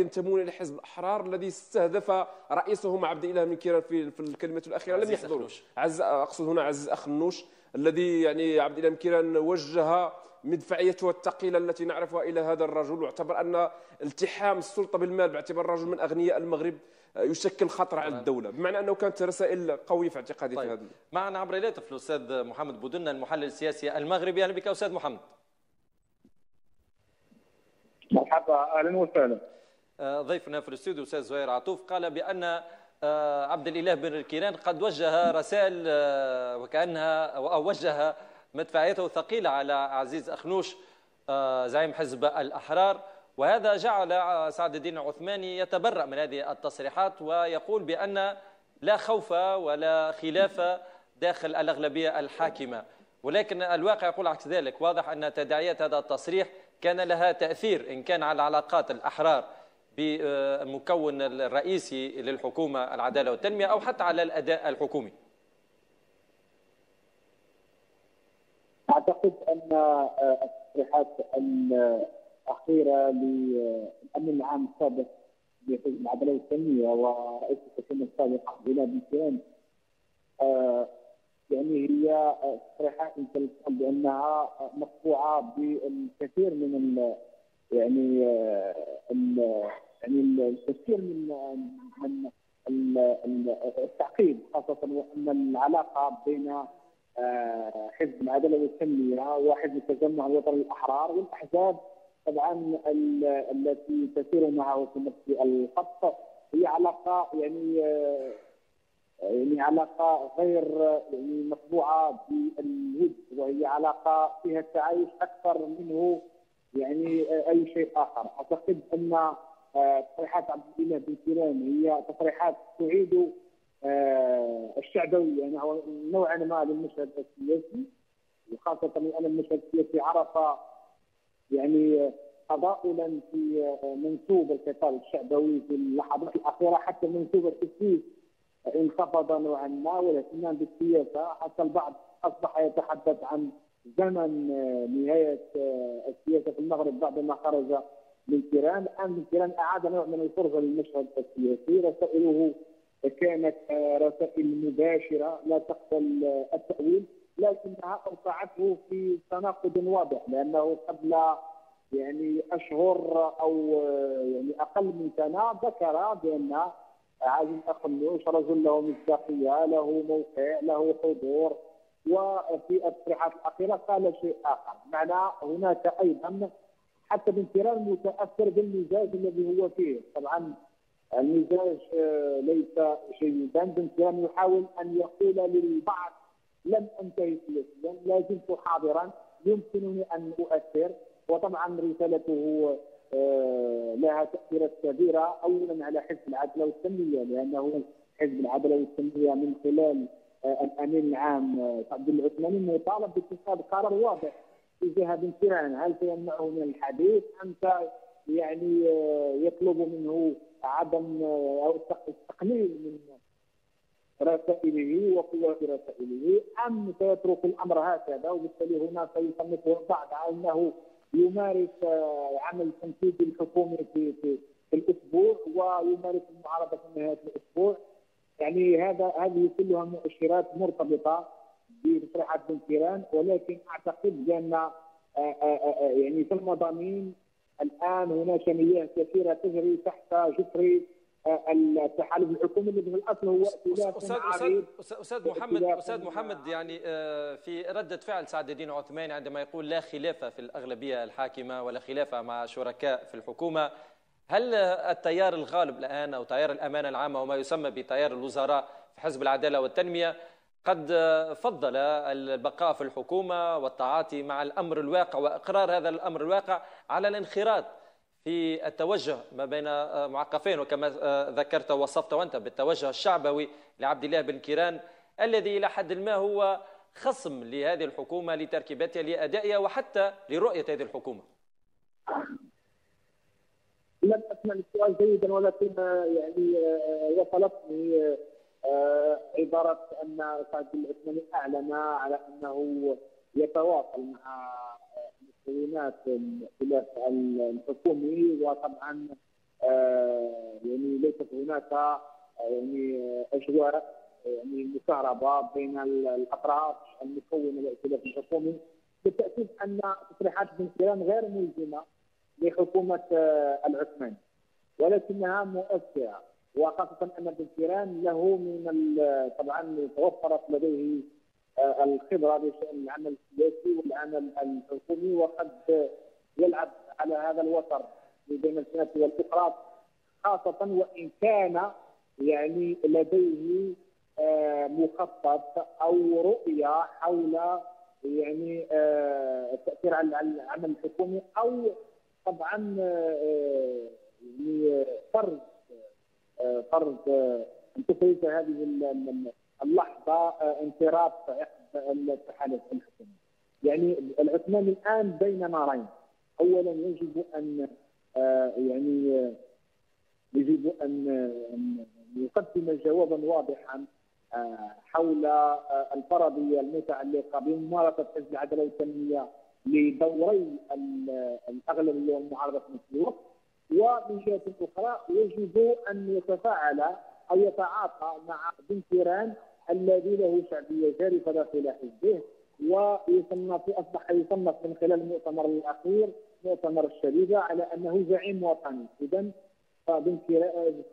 ينتمون إلى حزب الأحرار الذي استهدف رئيسهم عبد الإله بن كيران في في الكلمة الأخيرة لم يحضروا. عز أقصد هنا عزيز اخ النوش الذي يعني عبد الإله بن كيران وجه مدفعيته الثقيله التي نعرفها إلى هذا الرجل. واعتبر أن التحام السلطة بالمال باعتبار الرجل من أغنياء المغرب يشكل خطر على الدولة. بمعنى أنه كانت رسائل قوية في اعتقادي طيب. في هذا. معنا عبر الهاتف الاستاذ محمد بودنا المحلل السياسي المغربي. أهلا بك أستاذ محمد. مرحبا. أهلا وسهلا. آه، ضيفنا في الاستوديو الاستاذ زهير عطوف قال بأن آه، عبد الإله بن الكيران قد وجه رسائل آه، وكأنها أو وجه مدفعيته ثقيلة على عزيز أخنوش زعيم حزب الأحرار. وهذا جعل سعد الدين العثماني يتبرأ من هذه التصريحات ويقول بأن لا خوف ولا خلاف داخل الأغلبية الحاكمة. ولكن الواقع يقول عكس ذلك واضح أن تداعيات هذا التصريح كان لها تأثير إن كان على علاقات الأحرار بالمكون الرئيسي للحكومة العدالة والتنمية أو حتى على الأداء الحكومي. أعتقد أن التصريحات اخيره للامن العام السابق لحزب العدالة والتنميه ورئيس الحكومة السابق الله بن آه يعني هي تصريحات يمكن بأنها مقطوعة بالكثير من ال يعني ال يعني الكثير من من التعقيد خاصة وأن العلاقة بين آه، حزب العداله والتنميه وحزب التجمع الوطني الأحرار والأحزاب. طبعا التي تسير معه في نفس الخط هي علاقة يعني يعني علاقة غير يعني مطبوعة بالود وهي علاقة فيها التعايش أكثر منه يعني أي شيء آخر. أعتقد أن تصريحات عبد الإله بن كيران هي تصريحات تعيد الشعبويه يعني نوعا ما للمشهد السياسي وخاصة لأن المشهد السياسي عرف يعني تضاؤلا في منسوب القتال الشعبوي في اللحظات الأخيرة حتى منسوب التكتيك انخفض نوعا ما والاهتمام بالسياسة. حتى البعض أصبح يتحدث عن زمن نهاية السياسة في المغرب بعدما خرج من تيران، الآن من تيران أعاد نوع من الفرصة للمشهد السياسي، رسائله كانت رسائل مباشرة لا تقبل التأويل لكنها أوقعته في تناقض واضح لأنه قبل يعني أشهر أو يعني أقل من سنة ذكر بأن عازم اخنوش رجل له مصداقية له موقع له حضور وفي التصريحات الأخيرة قال شيء آخر. معنى هناك أيضا حتى تيران متاثر بالمزاج الذي هو فيه. طبعا المزاج ليس جيدا تيران يحاول أن يقول للبعض لم أنتهي سياسيا لا زلت حاضرا يمكنني أن أؤثر. وطبعا رسالته آه، لها تأثيرات كبيرة اولا على حزب العداله والتنمية لأنه حزب العداله والتنمية من خلال آه، الأمين العام آه، عبد العثماني مطالب باتخاذ قرار واضح تجاه بن تيران هل سيمنعه من الحديث؟ أم يعني يطلب منه عدم أو التقليل من رسائله وقوة رسائله. أم سيترك الأمر هكذا وبالتالي هنا سيصنفه البعض على أنه يمارس آه، عمل تنفيذي الحكومي في في الأسبوع ويمارس المعارضة في نهاية الأسبوع. يعني هذا هذه كلها مؤشرات مرتبطة بتصريحات بن كيران ولكن آه، آه، يعني في المضامين الآن هناك مياه كثيرة تجري تحت جسر التحالف الحكومي اللي في الأصل هو أستاذ أستاذ أستاذ محمد أستاذ محمد يعني آه، في ردة فعل سعد الدين عثمان عندما يقول لا خلاف في الأغلبية الحاكمة ولا خلاف مع شركاء في الحكومة هل التيار الغالب الآن أو تيار الأمانة العامة وما يسمى بتيار الوزراء في حزب العدالة والتنمية قد فضل البقاء في الحكومة والتعاطي مع الأمر الواقع وإقرار هذا الأمر الواقع على الانخراط في التوجه ما بين آه، معقفين وكما آه، ذكرت ووصفت وأنت بالتوجه الشعبوي لعبد الله بن كيران الذي إلى حد ما هو خصم لهذه الحكومة لتركيبتها لأدائها وحتى لرؤية هذه الحكومة. لم أسمع السؤال جيدا ولكن آه، يعني وصلتني عبارة أن سعد العثماني أعلن على أنه يتواصل مع مكونات الائتلاف الحكومي وطبعا آه، يعني ليست هناك آه، يعني اجواء يعني مكهرباء بين الأطراف المكونة للائتلاف الحكومي بالتأكيد أن تصريحات بن سلام غير ملزمة لحكومة آه، العثماني ولكنها مؤثرة. وخاصة أن بن له من طبعا توفرت لديه الخبرة بشأن العمل السياسي والعمل الحكومي وقد يلعب على هذا الوتر بين السنة والأخرى خاصة وإن كان يعني لديه آه، مخطط أو رؤية حول يعني آه، التاثير على العمل الحكومي أو طبعا آه، يعني فرض فرض أن تفرز هذه اللحظة انصراف التحالف الحكومي. يعني العثماني الآن بين نارين. اولا يجب أن آه، يعني آه، يجب أن يقدم جوابا واضحا آه، حول الفرضيه المتعلقة بممارسة حزب العدالة والتنمية لدوري الاغلبيه والمعارضه في نفس الوقت ومن جهة أخرى يجب أن يتفاعل أو يتعاطى مع بن تيران الذي له شعبية جارفة داخل حزبه ويصنف اصبح يصنف من خلال المؤتمر الأخير مؤتمر الشريفه على أنه زعيم وطني. اذا فبن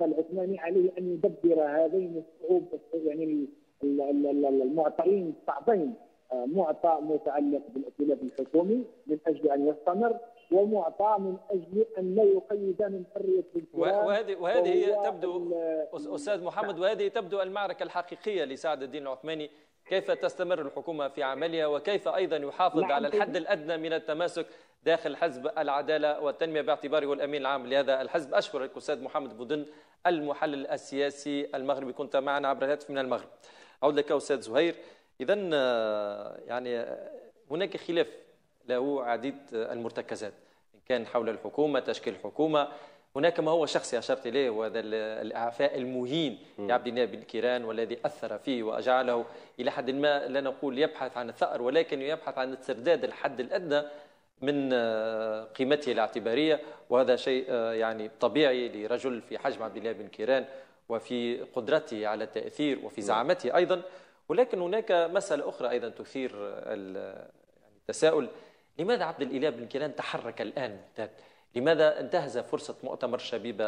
العثماني عليه أن يدبر هذين الصعوب يعني المعطيين الصعبين آه، معطى متعلق بالائتلاف الحكومي من أجل أن يستمر. ومعطى من أجل أن لا يقيد من حرية وهذه وهذه هي تبدو أستاذ محمد وهذه تبدو المعركة الحقيقية لسعد الدين العثماني. كيف تستمر الحكومة في عملها؟ وكيف أيضا يحافظ نعم. على الحد الأدنى من التماسك داخل حزب العدالة والتنمية باعتباره هو الأمين العام لهذا الحزب؟ أشكرك أستاذ محمد بودن المحلل السياسي المغربي. كنت معنا عبر الهاتف من المغرب. أعود لك أستاذ زهير. إذا يعني هناك خلاف له عديد المرتكزات. إن كان حول الحكومة تشكيل الحكومة. هناك ما هو شخصي أشرت إليه وهذا الإعفاء المهين لعبد الله بن كيران والذي أثر فيه وجعله إلى حد ما لا نقول يبحث عن الثأر ولكن يبحث عن استرداد الحد الأدنى من قيمته الاعتبارية. وهذا شيء يعني طبيعي لرجل في حجم عبد الله بن كيران وفي قدرته على التأثير وفي زعامته أيضا. ولكن هناك مسألة أخرى أيضا تثير التساؤل. لماذا عبد الإله بن كيران تحرك الآن لماذا انتهز فرصة مؤتمر شبيبة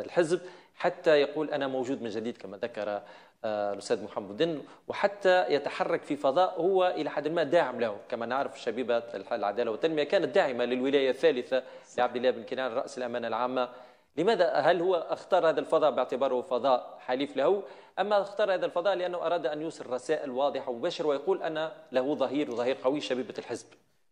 الحزب حتى يقول أنا موجود من جديد كما ذكر الأستاذ محمد دن وحتى يتحرك في فضاء هو إلى حد ما داعم له كما نعرف شبيبة العدالة والتنمية كانت داعمة للولاية الثالثة لعبد الله بن كنان رأس الأمانة العامة. لماذا؟ هل هو اختار هذا الفضاء باعتباره فضاء حليف له؟ أما اختار هذا الفضاء لأنه أراد أن يوصل رسائل واضحة ومباشرة ويقول أنا له ظهير وظهير قوي شبيبة الحزب.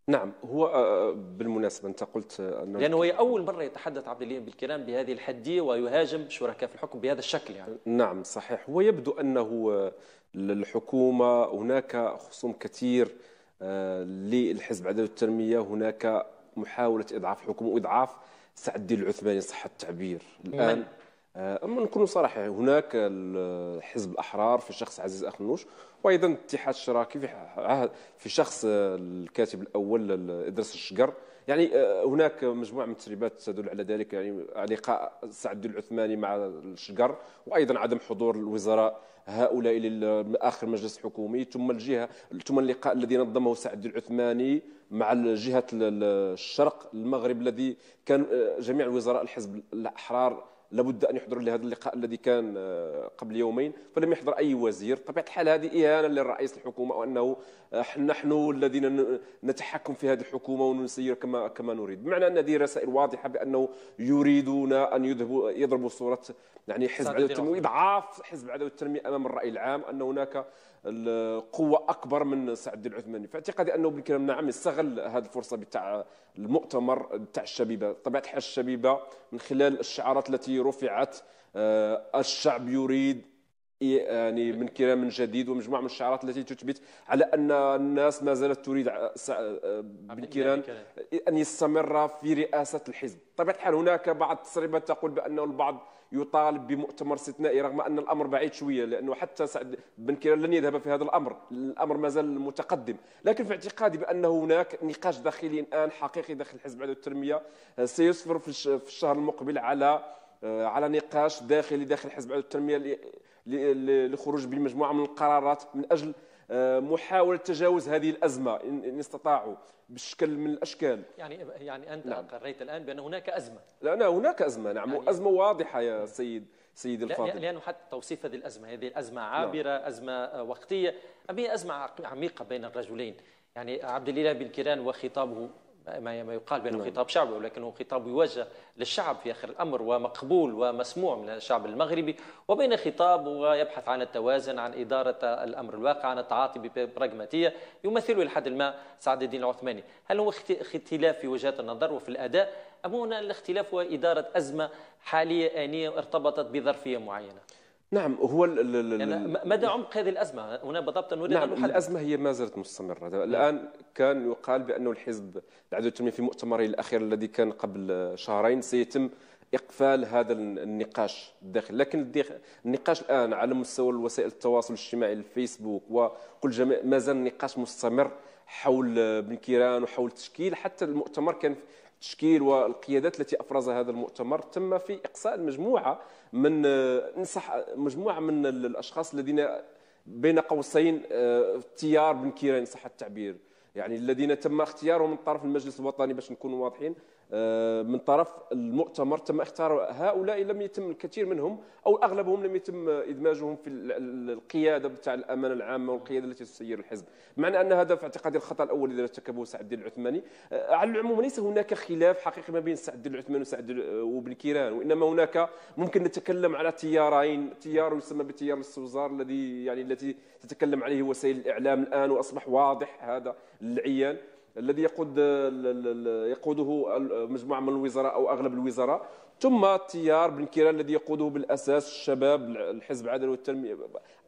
نعم هو بالمناسبة أنت قلت أنه لأنه هي أول مرة يتحدث عبد الله بالكرام بهذه الحدية ويهاجم شركاء في الحكم بهذا الشكل يعني. نعم صحيح. هو يبدو أنه للحكومة هناك خصوم كثير للحزب العدالة والتنمية هناك محاولة إضعاف الحكومة وإضعاف سعد الدين العثماني صح التعبير. الآن أما نكون صراحة هناك حزب الأحرار في شخص عزيز أخنوش وأيضا الاتحاد الشراكي في في شخص الكاتب الأول إدريس الشقر. يعني هناك مجموعة من التسريبات تدل على ذلك يعني لقاء سعد العثماني مع الشقر وأيضا عدم حضور الوزراء هؤلاء لآخر مجلس حكومي. ثم الجهة ثم اللقاء الذي نظمه سعد العثماني مع جهة الشرق المغرب الذي كان جميع الوزراء الحزب الأحرار لابد أن يحضروا لهذا اللقاء الذي كان قبل يومين فلم يحضر أي وزير. طبيعة الحال هذه إهانة للرئيس الحكومة وأنه نحن الذين نتحكم في هذه الحكومة ونسير كما كما نريد. بمعنى أن هذه رسائل واضحة بأنه يريدون أن يذهبوا يضربوا صورة يعني حزب العداله والتنميه واضعاف حزب العدالة والتنمية أمام الرأي العام أن هناك القوة أكبر من سعد الدين العثماني فاعتقادي أنه بالكلام نعم استغل هذه الفرصة بتاع المؤتمر بتاع الشبيبة طبيعة الحال الشبيبة من خلال الشعارات التي رفعت. الشعب يريد يعني من كلام من جديد ومجموعة من الشعارات التي تثبت على أن الناس ما زالت تريد بن كيران. أن يستمر في رئاسة الحزب. طبيعة الحال هناك بعض التسريبات تقول بأنه البعض يطالب بمؤتمر استثنائي رغم أن الأمر بعيد شوية لأنه حتى سعد بن كيران لن يذهب في هذا الأمر. الأمر ما زال متقدم. لكن في اعتقادي بأن هناك نقاش داخلي الآن حقيقي داخل الحزب العدالة والتنمية سيسفر في الشهر المقبل على على نقاش داخلي داخل حزب العدالة والتنمية لخروج بمجموعة من القرارات من أجل محاولة تجاوز هذه الأزمة ان استطاعوا بشكل من الأشكال. يعني يعني أنت نعم. قريت الآن بأن هناك أزمة. لا هناك أزمة نعم. يعني أزمة واضحة يا سيد سيدي الفاضل. لأنه حتى توصيف هذه الأزمة هذه الازمه عابرة نعم. ازمه وقتية. أم هي أزمة عميقة بين الرجلين؟ يعني عبد الإله بن كيران وخطابه ما يقال بأنه خطاب شعبي ولكنه خطاب يوجه للشعب في آخر الأمر ومقبول ومسموع من الشعب المغربي. وبين خطاب ويبحث عن التوازن عن إدارة الأمر الواقع عن التعاطي ببراغماتية يمثله لحد ما سعد الدين العثماني. هل هو اختلاف في وجهات النظر وفي الأداء أم هنا الاختلاف هو إدارة أزمة حالية آنية ارتبطت بظرفية معينة؟ نعم هو يعني مدى عمق هذه الأزمة؟ هنا بالضبط نريد نعم الأزمة هي ما زالت مستمرة. الآن كان يقال بانه الحزب العدو التنميه في مؤتمره الأخير الذي كان قبل شهرين سيتم إقفال هذا النقاش الداخلي. لكن النقاش الآن على مستوى وسائل التواصل الاجتماعي الفيسبوك وكل جميع ما زال النقاش مستمر حول بن كيران وحول تشكيل حتى المؤتمر كان التشكيل والقيادات التي افرزها هذا المؤتمر تم في إقصاء المجموعه من نصح مجموعة من الأشخاص الذين بين قوسين تيار بن كيران صح التعبير. يعني الذين تم اختيارهم من طرف المجلس الوطني باش نكونوا واضحين. آه، من طرف المؤتمر تم اختيار هؤلاء لم يتم الكثير منهم أو أغلبهم لم يتم إدماجهم في القيادة بتاع الأمانة العامة والقيادة التي تسير الحزب. معنى أن هذا في اعتقادي الخطأ الأول الذي ارتكبه سعد الدين العثماني. آه، على العموم ليس هناك خلاف حقيقي ما بين سعد الدين العثماني وسعد وابن كيران وإنما هناك ممكن نتكلم على تيارين تيار يسمى بتيار الاستوزار الذي يعني التي تتكلم عليه وسائل الإعلام الآن وأصبح واضح هذا العيان. الذي يقود يقوده مجموعة من الوزراء أو أغلب الوزراء. ثم التيار بن كيران الذي يقوده بالأساس الشباب الحزب العدل والتنمية.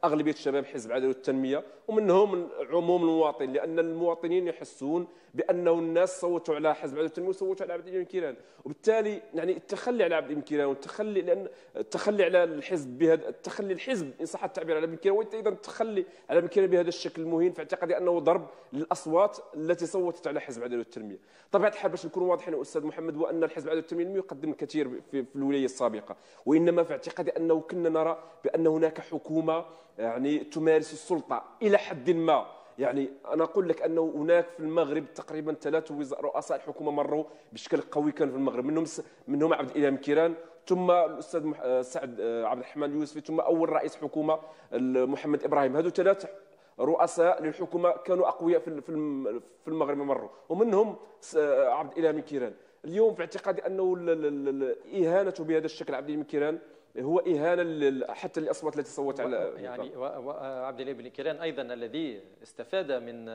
أغلبية الشباب حزب العدل والتنمية ومنهم عموم المواطن لأن المواطنين يحسون بأنه الناس صوتوا على حزب العدل والتنمية وصوتوا على عبد الامين كيران وبالتالي يعني التخلي على عبد الامين كيران والتخلي لأن التخلي على الحزب بهذا التخلي الحزب إن صح التعبير على ابن كيران وأيضا التخلي على ابن كيران بهذا الشكل المهين في اعتقادي أنه ضرب للأصوات التي صوتت على حزب العدل والتنمية. طبيعه الحال باش نكونوا واضحين أستاذ محمد هو ان الحزب العدل والتنمية لم يقدم الكثير في الولاية السابقة وإنما في اعتقادي أنه كنا نرى بأن هناك حكومة يعني تمارس السلطة إلى حد ما. يعني أنا أقول لك أنه هناك في المغرب تقريبا ثلاث رؤساء الحكومة مروا بشكل قوي كان في المغرب. منهم منهم عبد الإله مكيران ثم الأستاذ سعد آه، عبد الرحمن اليوسفي ثم أول رئيس حكومة محمد إبراهيم. هذو ثلاث رؤساء للحكومة كانوا أقوياء في في المغرب مروا. ومنهم آه، عبد الإله مكيران. اليوم في اعتقادي أنه إهانته بهذا الشكل عبد الإله مكيران هو إهانة حتى الاصوات التي صوت على يعني عبد الله بن كيران أيضا الذي استفاد من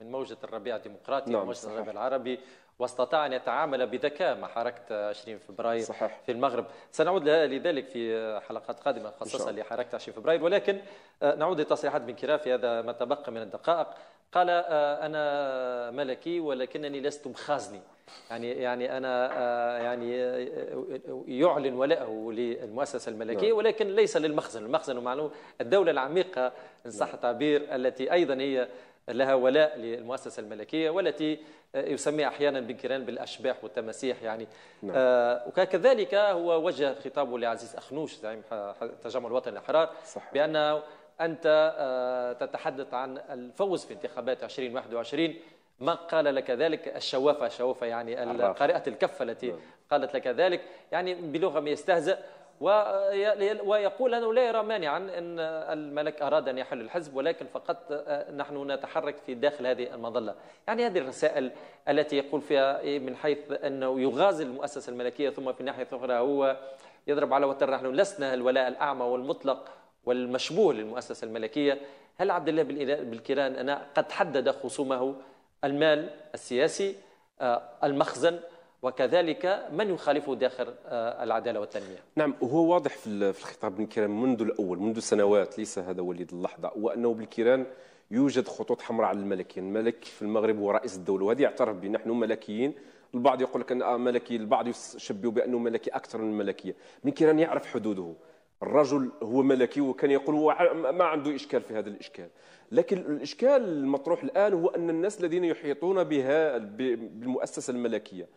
من موجة الربيع الديمقراطي نعم وموجة الربيع العربي واستطاع أن يتعامل بذكاء مع حركة 20 فبراير صحيح. في المغرب. سنعود لذلك في حلقات قادمة خصصا لحركة 20 فبراير. ولكن آه، نعود لتصريحات بن كيران في هذا ما تبقى من الدقائق. قال آه، أنا ملكي ولكنني لست مخازني. يعني يعني أنا آه، يعني آه، يعلن ولاءه للمؤسسة الملكية نعم. ولكن ليس للمخزن، المخزن معلوم الدولة العميقة ان صح نعم. التعبير التي أيضا هي لها ولاء للمؤسسة الملكية والتي يسميها أحيانا بن كيران بالأشباح والتماسيح يعني نعم. آه وكذلك هو وجه خطابه لعزيز أخنوش زعيم التجمع الوطني الأحرار بأنه أنت آه تتحدث عن الفوز في انتخابات 2021 ما قال لك ذلك؟ الشوافة شوافة يعني قارئة الكفة التي نعم. قالت لك ذلك. يعني بلغة ما يستهزئ ويقول أنه لا يرى مانعا أن الملك أراد أن يحل الحزب ولكن فقط آه، نحن نتحرك في داخل هذه المظلة. يعني هذه الرسائل التي يقول فيها من حيث أنه يغازل المؤسسة الملكية ثم في الناحية الأخرى هو يضرب على وتر نحن لسنا الولاء الأعمى والمطلق والمشبوه للمؤسسة الملكية. هل عبد الله بالكيران أنا قد حدد خصومه؟ المال السياسي آه، المخزن وكذلك من يخالفه داخل آه، العدالة والتنمية. نعم وهو واضح في الخطاب بن كيران منذ الأول منذ سنوات ليس هذا وليد اللحظة وانه بالكيران يوجد خطوط حمراء على الملكيه، الملك في المغرب هو رئيس الدولة وهذه يعترف به نحن ملكيين البعض يقول لك أن ملكي البعض يشبه بأنه ملكي أكثر من الملكيه، بن كيران يعرف حدوده الرجل هو ملكي وكان يقول هو ما عنده إشكال في هذا الإشكال. لكن الإشكال المطروح الآن هو أن الناس الذين يحيطون بها بالمؤسسة الملكية.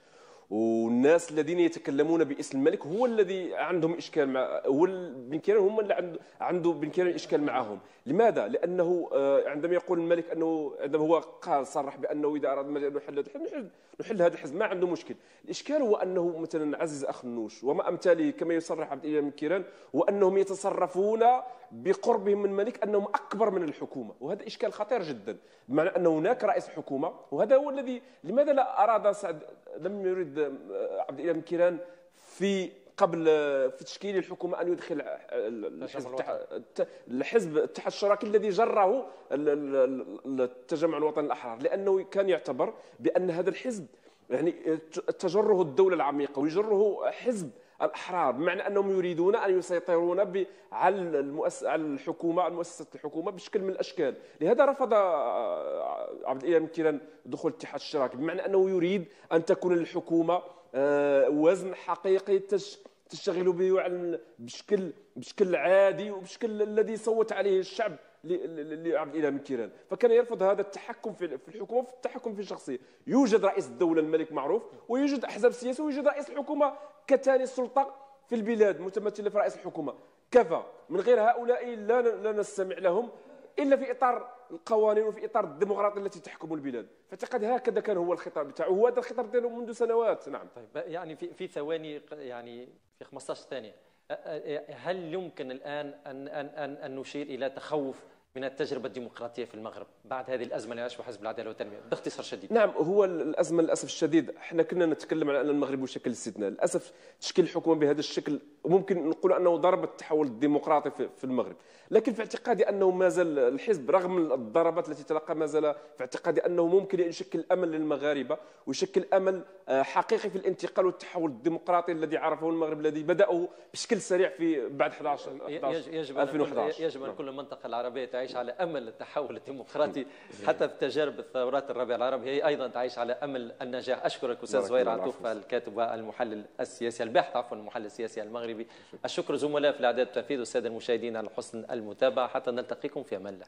والناس الذين يتكلمون باسم الملك هو الذي عندهم إشكال مع هو بن كيران هم اللي عنده عنده بن كيران إشكال معهم لماذا؟ لأنه آه، عندما يقول الملك انه عندما هو قال صرح بأنه إذا أراد الملك أن يحل نحل, نحل هذا الحزب ما عنده مشكل. الإشكال هو أنه مثلا عزيز أخ النوش وما أمثاله كما يصرح عبد الإله بن كيران وأنهم يتصرفون بقربهم من الملك أنهم أكبر من الحكومة. وهذا إشكال خطير جدا. بمعنى ان هناك رئيس حكومة وهذا هو الذي لماذا لا أراد سعد لم يرد عبد الإله كيران في قبل في تشكيل الحكومة أن يدخل الحزب الحزب الاتحاد الشراكي الذي جره التجمع الوطني الأحرار. لأنه كان يعتبر بأن هذا الحزب يعني تجره الدولة العميقة ويجره حزب الإحرار بمعنى أنهم يريدون أن يسيطرون على المؤس... على الحكومة على مؤسسة الحكومة بشكل من الأشكال. لهذا رفض آه، عبد الإله بن كيران دخول الاتحاد الاشتراكي بمعنى أنه يريد أن تكون الحكومة آه، وزن حقيقي تشتغل به بشكل بشكل عادي وبشكل الذي صوت عليه الشعب لعبد الإله بن كيران فكان يرفض هذا التحكم في الحكومة في التحكم في الشخصيه يوجد رئيس الدولة الملك معروف ويوجد أحزاب سياسية ويوجد رئيس الحكومة كثاني السلطة في البلاد متمثله في رئيس الحكومة. كفى. من غير هؤلاء لا لا نستمع لهم إلا في إطار القوانين وفي إطار الديمقراطية التي تحكم البلاد. فأعتقد هكذا كان هو الخطاب بتاعه. وهذا الخطاب ديالو منذ سنوات. نعم. طيب يعني في في ثواني يعني في 15 ثانية. هل يمكن الآن أن أن أن, أن نشير إلى تخوف من التجربة الديمقراطية في المغرب بعد هذه الأزمة اللي يعيشها حزب العدالة والتنمية باختصار شديد. نعم هو الأزمة للأسف الشديد إحنا كنا نتكلم على أن المغرب يشكل استثناء. للأسف تشكيل الحكومة بهذا الشكل ممكن نقول أنه ضرب التحول الديمقراطي في المغرب. لكن في اعتقادي أنه ما زال الحزب رغم الضربات التي تلقى ما زال في اعتقادي أنه ممكن أن يشكل أمل للمغاربة ويشكل أمل آه، حقيقي في الانتقال والتحول الديمقراطي الذي عرفه المغرب الذي بدأه بشكل سريع في بعد 11 يجب 2011 يجب أن كل المنطقة العربية تعيش على أمل التحول الديمقراطي <laughs> حتى في تجارب الثورات الربيع العربي هي أيضا تعيش على أمل النجاح. أشكرك أستاذ زهير عطوف الكاتب والمحلل السياسي الباحث عفوا المحلل السياسي المغربي. الشكر زملاء في الأعداد. والتنفيذ والساده المشاهدين على حسن المتابعة. حتى نلتقيكم في أمان الله.